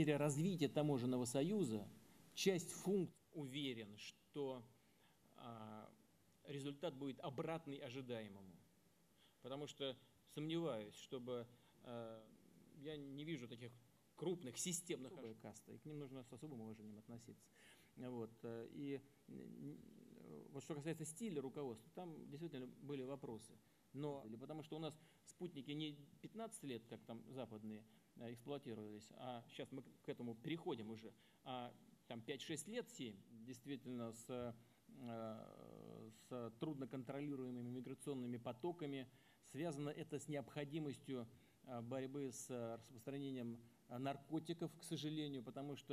мере развития таможенного союза часть функций уверен, что а, результат будет обратный ожидаемому. Потому что сомневаюсь, чтобы а, я не вижу таких крупных системных каста, и к ним нужно с особым уважением относиться. Вот. э, И м, вот что касается стиля руководства, там действительно были вопросы. Но или потому что у нас спутники не 15 лет, как там западные, э, эксплуатировались, а сейчас мы к этому переходим уже, а там 5-6 лет 7, действительно с, э, с трудноконтролируемыми миграционными потоками. Связано это с необходимостью э, борьбы с распространением наркотиков, к сожалению, потому что